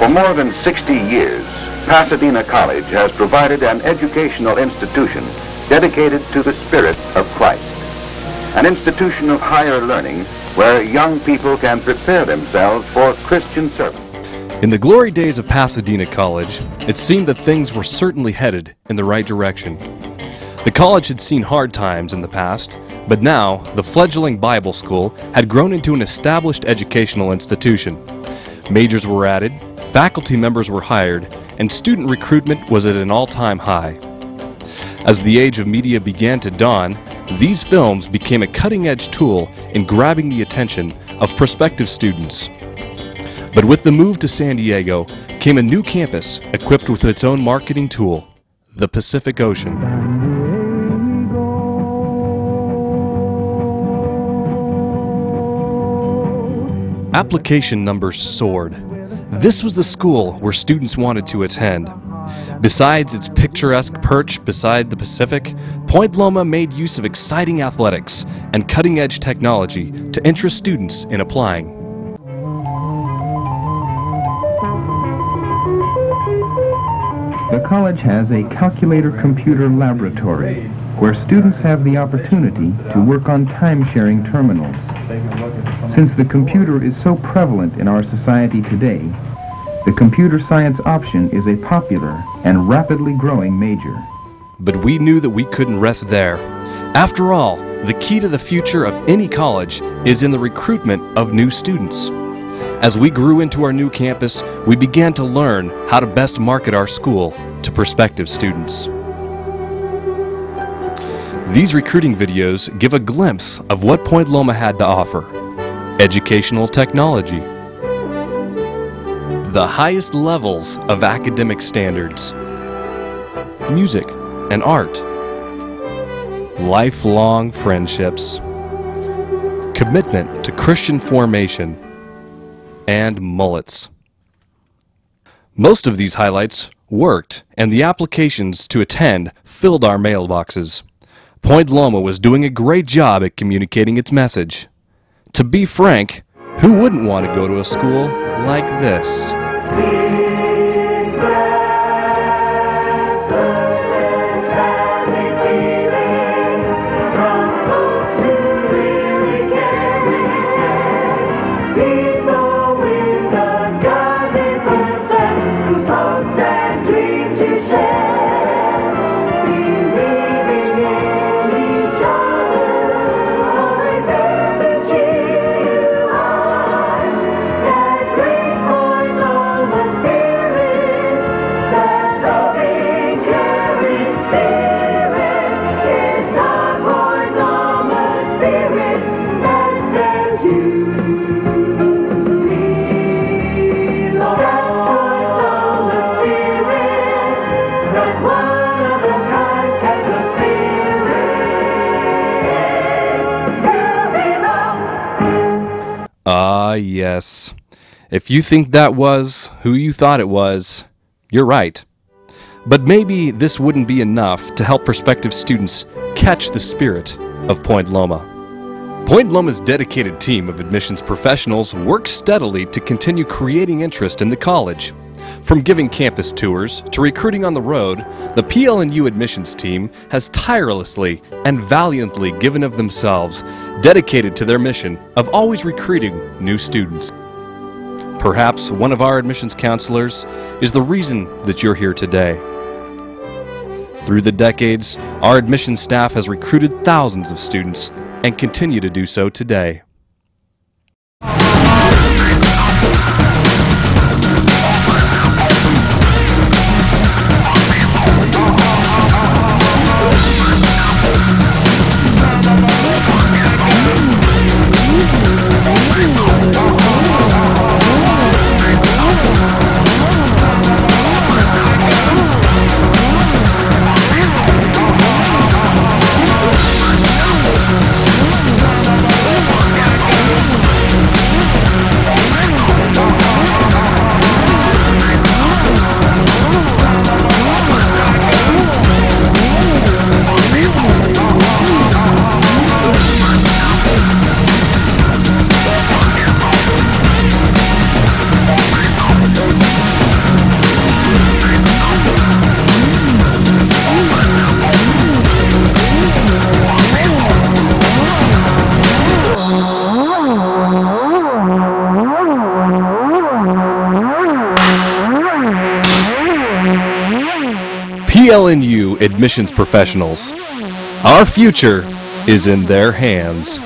For more than 60 years, Pasadena College has provided an educational institution dedicated to the spirit of Christ. An institution of higher learning where young people can prepare themselves for Christian service. In the glory days of Pasadena College, it seemed that things were certainly headed in the right direction. The college had seen hard times in the past, but now the fledgling Bible school had grown into an established educational institution. Majors were added, faculty members were hired, and student recruitment was at an all-time high. As the age of media began to dawn, these films became a cutting-edge tool in grabbing the attention of prospective students. But with the move to San Diego came a new campus equipped with its own marketing tool, the Pacific Ocean. Application numbers soared. This was the school where students wanted to attend. Besides its picturesque perch beside the Pacific, Point Loma made use of exciting athletics and cutting-edge technology to interest students in applying. The college has a calculator computer laboratory where students have the opportunity to work on time-sharing terminals. Since the computer is so prevalent in our society today, the computer science option is a popular and rapidly growing major. But we knew that we couldn't rest there. After all, the key to the future of any college is in the recruitment of new students. As we grew into our new campus, we began to learn how to best market our school to prospective students. These recruiting videos give a glimpse of what Point Loma had to offer. Educational technology, the highest levels of academic standards, music and art, lifelong friendships, commitment to Christian formation, and mullets. Most of these highlights worked, and the applications to attend filled our mailboxes. Point Loma was doing a great job at communicating its message. To be frank, who wouldn't want to go to a school like this? Ah, yes. If you think that was who you thought it was, you're right. But maybe this wouldn't be enough to help prospective students catch the spirit of Point Loma. Point Loma's dedicated team of admissions professionals works steadily to continue creating interest in the college. From giving campus tours to recruiting on the road, the PLNU admissions team has tirelessly and valiantly given of themselves, dedicated to their mission of always recruiting new students. Perhaps one of our admissions counselors is the reason that you're here today. Through the decades, our admissions staff has recruited thousands of students and continue to do so today. Admissions professionals. Our future is in their hands.